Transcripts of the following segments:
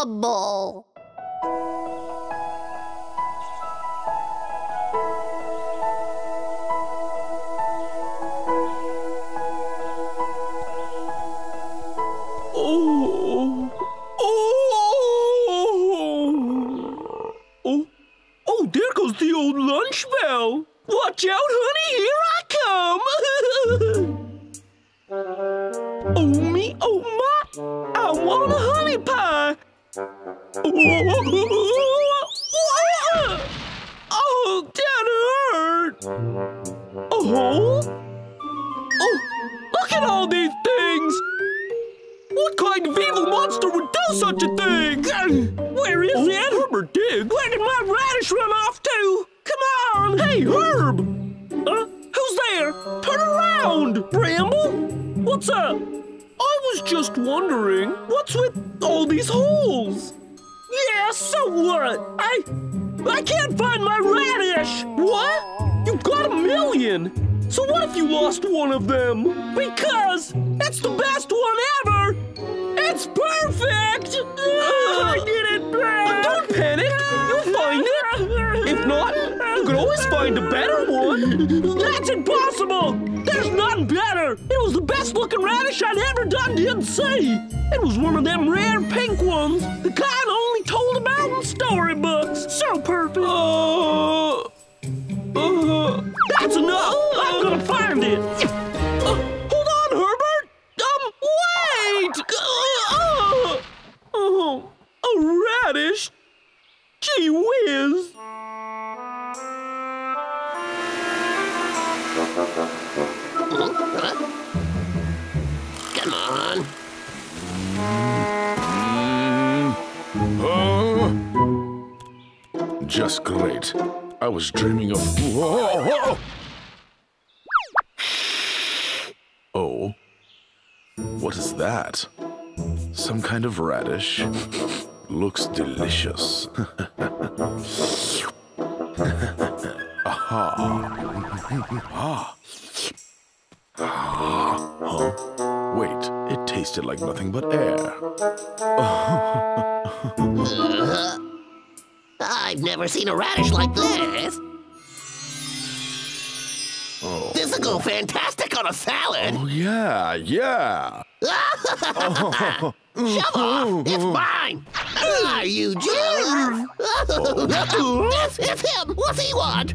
trouble. Oh, oh, oh, oh, oh, there goes the old lunch bell. Watch out, honey, here I come. oh, me, oh, my, I want a honey pie. Oh, that hurt. Oh, oh, look at all these things. What kind of evil monster would do such a thing? Where is Oh, it? Herbert dig. Where did my radish run off to? Come on! Hey, Herb! Who's there? Turn around! Bramble? What's up? I was just wondering, what's with all these holes? Yeah, so what? I... I can't find my radish! What? You've got a million! So what if you lost one of them? Because it's the best one ever! It's perfect! I did it back! Don't panic! Always find a better one! That's impossible! There's none better! It was the best looking radish I'd ever done did see! It was one of them rare pink ones, the kind only told about in storybooks! So perfect! Uh, uh, that's enough! I'm gonna find it! Uh, hold on, Herbert! Um, wait! Uh, oh, a radish? Gee whiz! Come on. Hmm. Oh. Just great. I was dreaming of. Whoa. Oh. What is that? Some kind of radish. Looks delicious. Aha. Ah. Huh? Wait, it tasted like nothing but air. I've never seen a radish like this. Oh. This'll go fantastic on a salad. Oh, yeah, yeah. Shove off! It's mine! Are you jealous? it's, it's him! What's he want?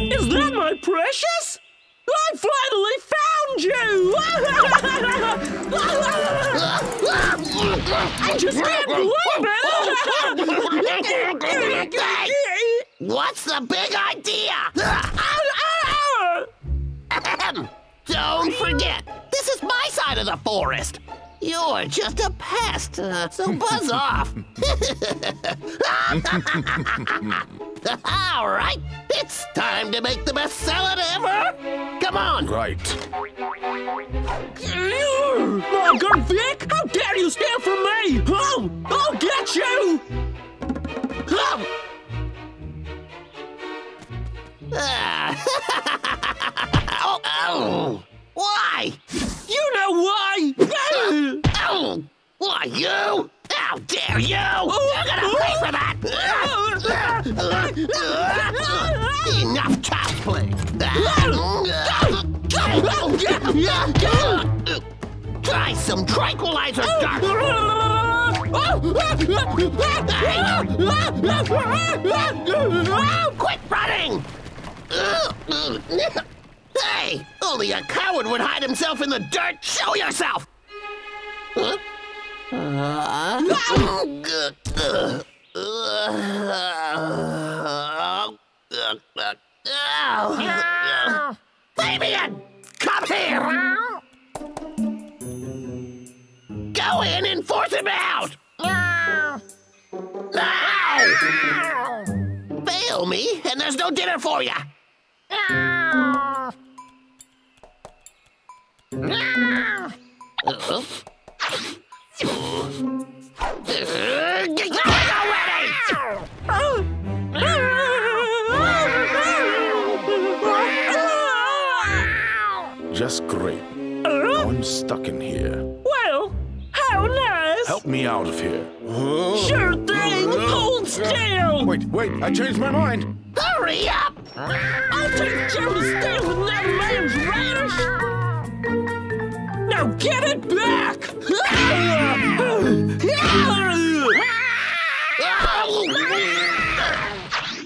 Is that my precious? I finally found you! I just can't believe it! What's the big idea? Uh, uh, uh. Don't forget, this is my side of the forest. You're just a pest, uh, so buzz off. All right, it's time to make the best salad ever. Come on. Right. Logger Vick, how dare you stand for me? Oh, I'll get you! Oh, oh, oh. Why? you know why! Why you? How dare you? You're gonna pay for that! Enough child's play! Try some tranquilizer darts! Quit running! Hey, only a coward would hide himself in the dirt. Show yourself! Huh? Fabian! Come here! Go in and force him out! Ow! Fail me, and there's no dinner for you! Uh-oh. Get Just great. Uh? Now I'm stuck in here. Well, how nice! Help me out of here. Sure thing! Hold still! Wait, wait, I changed my mind. Hurry up! I'll take Joe to stay with that man's radish! Now get it back!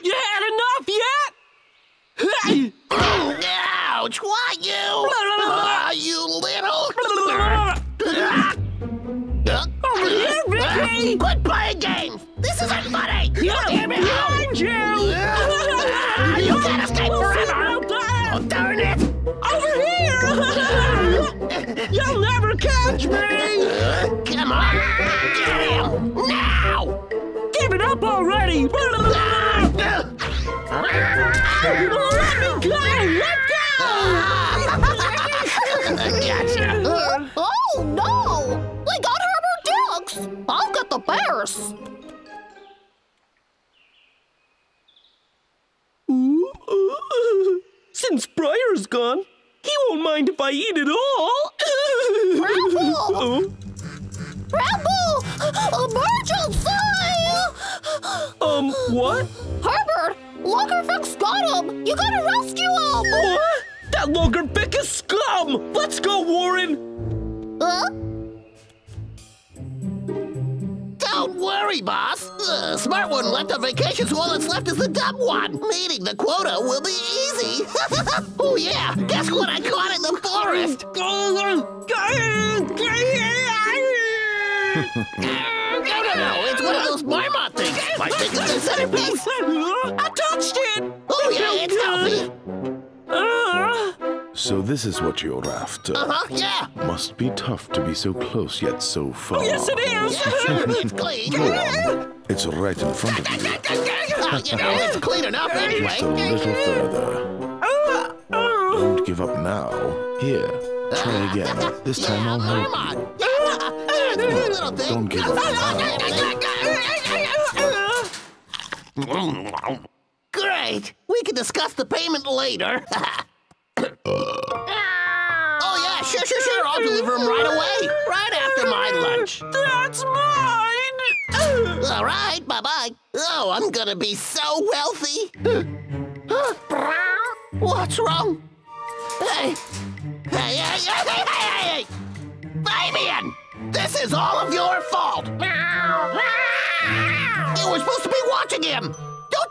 You had enough yet? Ouch! Why you? You little. Over here, Vicky! Quit playing games. This isn't funny. You me? Behind you! You can't escape forever. Oh, darn it! Over here! You'll never catch me! Come on, get him now! Give it up already! Bears! Since Briar's gone, he won't mind if I eat it all! Bramble! Bramble! Emergency! um, what? Herbert! Logger Vick's got him! You gotta rescue him! What? That Logger Vick is scum! Let's go, Warren! Huh? Worry, boss. The smart one left on vacation, so all that's left is the dumb one. Meeting the quota will be easy. oh, yeah. Guess what I caught in the forest? no, no, no. It's one of those marmot things. My it's centerpiece. I touched it! Oh, yeah, it's So this is what you're after. Uh-huh, yeah. Must be tough to be so close yet so far. yes, it is! it's clean. Go on. It's right in front of you. Uh, you know, it's clean enough anyway. Just a little further. Don't give up now. Here, try again. This time I'll help you. Yeah, little thing. Don't give up now. Great. We can discuss the payment later. Uh. oh, yeah, sure, sure, sure. I'll deliver them right away. Right after my lunch. That's mine! All right, bye-bye. Oh, I'm gonna be so wealthy. What's wrong? Hey. Hey, hey, hey, hey, hey, hey! Fabian! This is all of your fault! You were supposed to be watching him!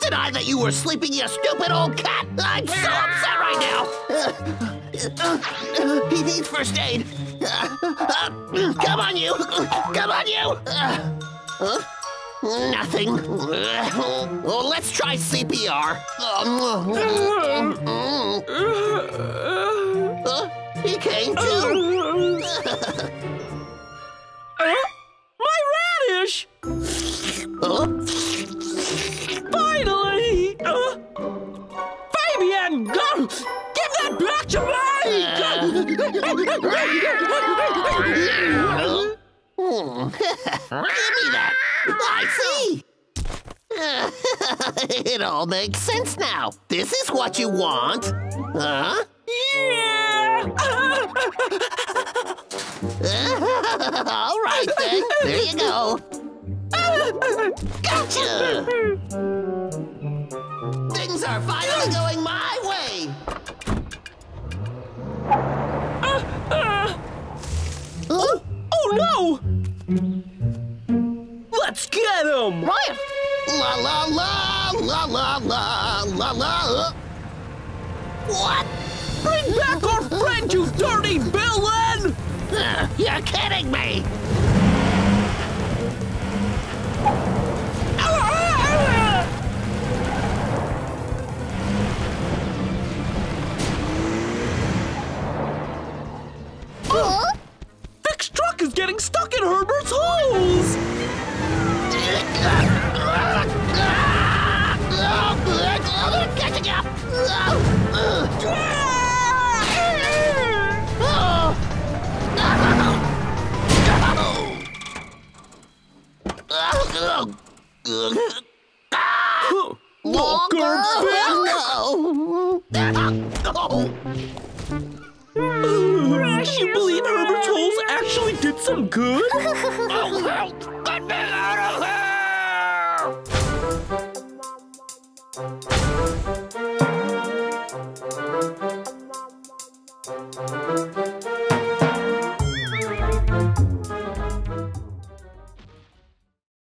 Deny that you were sleeping, you stupid old cat! I'm so upset right now! He needs first aid! Come on, you! Come on, you! Nothing. Well, let's try CPR. Uh, he came too. Fabian! Go! Give that back to me! Give me that. I see. it all makes sense now. This is what you want. Huh? yeah! all right then. There you go. Gotcha. Are finally going my way. Uh, oh, oh no! Let's get him! Ryan! La la la la la la la la. What? Bring back our friend, you dirty villain! Uh, You're kidding me! Walker! Can you believe Herbert's holes actually did some good. Oh, help! Get me out of here!